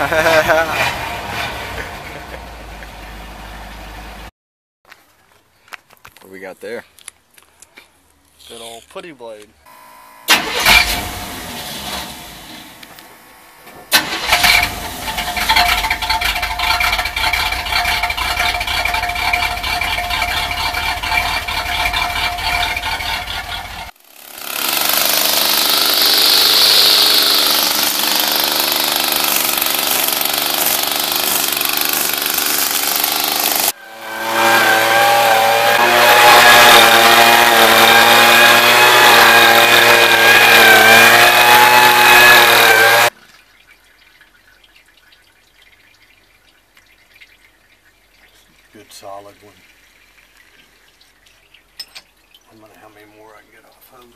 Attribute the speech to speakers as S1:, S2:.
S1: what we got there?
S2: Good old putty blade. good solid one. I wonder how many more I can get off of them.